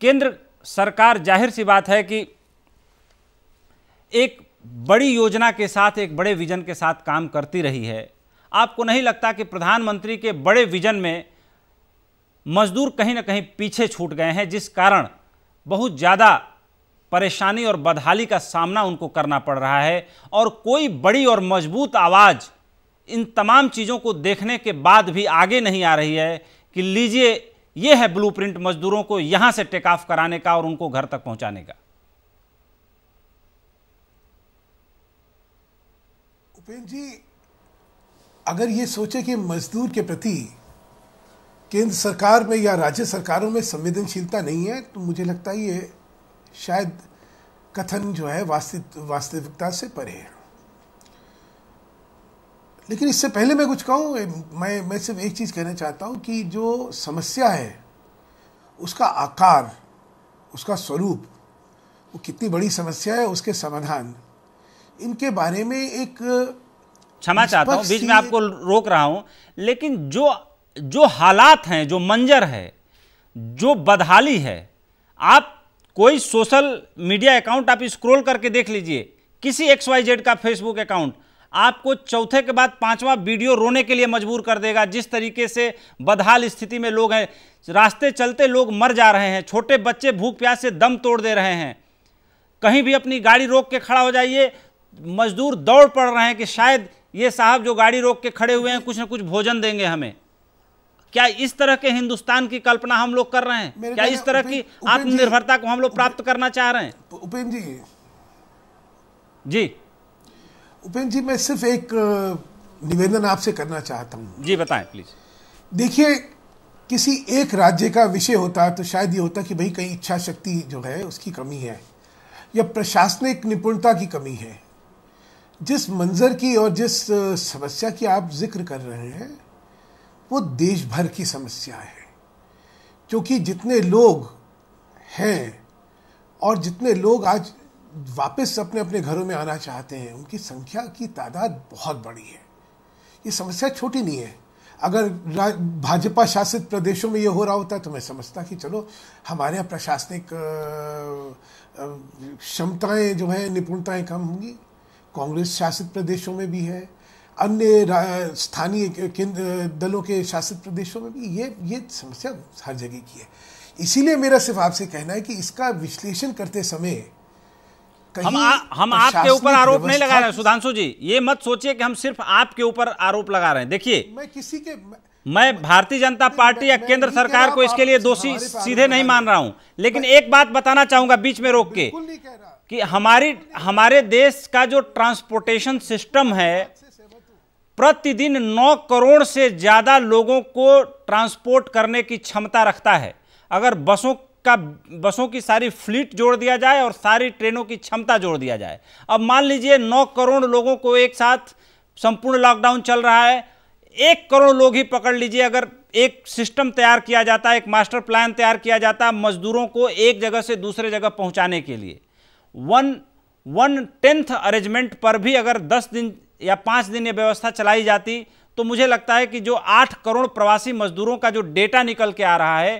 केंद्र सरकार ज़ाहिर सी बात है कि एक बड़ी योजना के साथ, एक बड़े विजन के साथ काम करती रही है। आपको नहीं लगता कि प्रधानमंत्री के बड़े विजन में मजदूर कहीं ना कहीं पीछे छूट गए हैं, जिस कारण बहुत ज़्यादा परेशानी और बदहाली का सामना उनको करना पड़ रहा है और कोई बड़ी और मज़बूत आवाज़ इन तमाम चीज़ों को देखने के बाद भी आगे नहीं आ रही है कि लीजिए ये है ब्लूप्रिंट मजदूरों को यहाँ से टेक ऑफ़ कराने का और उनको घर तक पहुँचाने का। उपेन्द्र जी, अगर ये सोचे कि मजदूर के प्रति केंद्र सरकार में या राज्य सरकारों में संवेदनशीलता नहीं है तो मुझे लगता है ये शायद कथन जो है वास्तविक, वास्तविकता से परे है। लेकिन इससे पहले मैं कुछ कहूँ मैं मैं सिर्फ़ एक चीज़ कहना चाहता हूँ कि जो समस्या है उसका आकार उसका स्वरूप वो कितनी बड़ी समस्या है उसके समाधान इनके बारे में एक क्षमा चाहता हूँ बीच में आपको रोक रहा हूँ लेकिन जो जो हालात हैं जो मंजर है जो बदहाली है आप कोई सोशल मीडिया अकाउंट आप स्क्रॉल करके देख लीजिए किसी एक्स वाई जेड का फेसबुक अकाउंट आपको चौथे के बाद पांचवा वीडियो रोने के लिए मजबूर कर देगा जिस तरीके से बदहाल स्थिति में लोग हैं। रास्ते चलते लोग मर जा रहे हैं छोटे बच्चे भूख प्यास से दम तोड़ दे रहे हैं। कहीं भी अपनी गाड़ी रोक के खड़ा हो जाइए मजदूर दौड़ पड़ रहे हैं कि शायद ये साहब जो गाड़ी रोक के खड़े हुए हैं कुछ ना कुछ भोजन देंगे हमें। क्या इस तरह के हिंदुस्तान की कल्पना हम लोग कर रहे हैं? क्या इस तरह की आत्मनिर्भरता को हम लोग प्राप्त करना चाह रहे हैं? उपेन्द्र जी। जी। उपेन्द्र जी मैं सिर्फ़ एक निवेदन आपसे करना चाहता हूँ। जी बताएँ प्लीज़ देखिए किसी एक राज्य का विषय होता तो शायद ये होता कि भाई कहीं इच्छा शक्ति जो है उसकी कमी है या प्रशासनिक निपुणता की कमी है। जिस मंजर की और जिस समस्या की आप ज़िक्र कर रहे हैं वो देश भर की समस्या है। क्योंकि जितने लोग हैं और जितने लोग आज वापस अपने अपने घरों में आना चाहते हैं, उनकी संख्या की तादाद बहुत बड़ी है। ये समस्या छोटी नहीं है। अगर भाजपा शासित प्रदेशों में ये हो रहा होता तो मैं समझता कि चलो, हमारे यहाँ प्रशासनिक क्षमताएँ जो है, निपुणताएँ कम होंगी। कांग्रेस शासित प्रदेशों में भी है। अन्य स्थानीय दलों के शासित प्रदेशों में भी ये ये समस्या हर जगह की है। इसीलिए मेरा सिर्फ़ आपसे कहना है कि इसका विश्लेषण करते समय हम आ, हम आपके ऊपर आरोप नहीं लगा रहे हैं सुधांशु जी। ये मत सोचिए कि हम सिर्फ़ आपके ऊपर आरोप लगा रहे हैं। देखिए मैं किसी के मैं भारतीय जनता पार्टी या केंद्र सरकार को इसके लिए दोषी सीधे नहीं मान रहा हूँ। लेकिन एक बात बताना चाहूँगा बीच में रोक के कि हमारी हमारे देश का जो ट्रांसपोर्टेशन सिस्टम है प्रतिदिन 9 करोड़ से ज़्यादा लोगों को ट्रांसपोर्ट करने की क्षमता रखता है। अगर बसों का बसों की सारी फ्लीट जोड़ दिया जाए और सारी ट्रेनों की क्षमता जोड़ दिया जाए। अब मान लीजिए 9 करोड़ लोगों को एक साथ संपूर्ण लॉकडाउन चल रहा है। एक करोड़ लोग ही पकड़ लीजिए, अगर एक सिस्टम तैयार किया जाता है एक मास्टर प्लान तैयार किया जाता है मजदूरों को एक जगह से दूसरे जगह पहुँचाने के लिए। वन वन टेंथ अरेंजमेंट पर भी अगर दस दिन या पाँच दिन ये व्यवस्था चलाई जाती तो मुझे लगता है कि जो आठ करोड़ प्रवासी मजदूरों का जो डेटा निकल के आ रहा है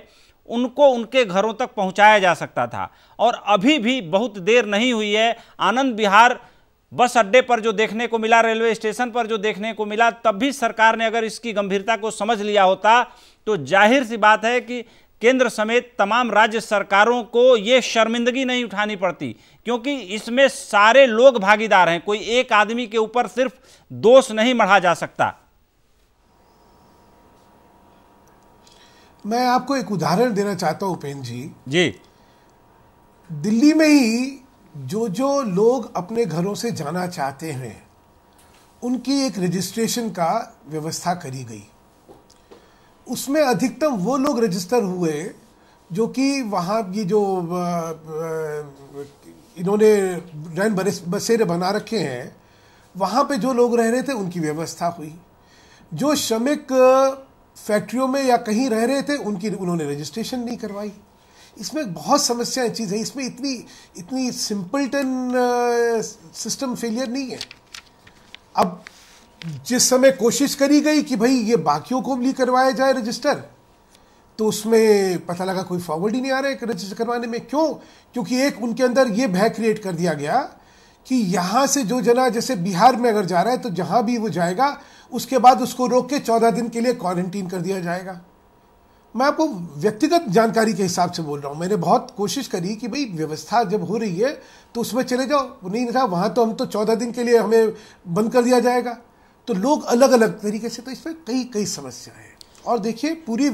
उनको उनके घरों तक पहुँचाया जा सकता था। और अभी भी बहुत देर नहीं हुई है। आनंद बिहार बस अड्डे पर जो देखने को मिला, रेलवे स्टेशन पर जो देखने को मिला, तब भी सरकार ने अगर इसकी गंभीरता को समझ लिया होता तो ज़ाहिर सी बात है कि केंद्र समेत तमाम राज्य सरकारों को ये शर्मिंदगी नहीं उठानी पड़ती, क्योंकि इसमें सारे लोग भागीदार हैं। कोई एक आदमी के ऊपर सिर्फ़ दोष नहीं मढ़ा जा सकता। मैं आपको एक उदाहरण देना चाहता हूँ उपेन्द्र जी। जी। दिल्ली में ही जो जो लोग अपने घरों से जाना चाहते हैं उनकी एक रजिस्ट्रेशन का व्यवस्था करी गई। उसमें अधिकतम वो लोग रजिस्टर हुए जो कि वहाँ की जो इन्होंने रैन बसेरे बना रखे हैं वहाँ पे जो लोग रह रहे थे उनकी व्यवस्था हुई। जो श्रमिक फैक्ट्रियों में या कहीं रह रहे थे, उनकी उन्होंने रजिस्ट्रेशन नहीं करवाई। इसमें बहुत समस्याएँ चीज़ है। इसमें इतनी इतनी सिंपलटन सिस्टम फेलियर नहीं है। अब जिस समय कोशिश करी गई कि भाई ये बाकियों को भी करवाया जाए रजिस्टर तो उसमें पता लगा कोई फॉरवर्ड ही नहीं आ रहा है रजिस्टर करवाने में। क्यों? क्योंकि एक उनके अंदर ये भय क्रिएट कर दिया गया कि यहाँ से जो जना जैसे बिहार में अगर जा रहा है तो जहाँ भी वो जाएगा, उसके बाद उसको रोक के चौदह दिन के लिए क्वारंटीन कर दिया जाएगा। मैं आपको व्यक्तिगत जानकारी के हिसाब से बोल रहा हूँ। मैंने बहुत कोशिश करी कि भाई, व्यवस्था जब हो रही है तो उसमें चले जाओ। नहीं था, वहाँ तो हम तो चौदह दिन के लिए हमें बंद कर दिया जाएगा। तो लोग अलग अलग तरीके से तो इसमें कई कई समस्या है। और देखिए, पूरी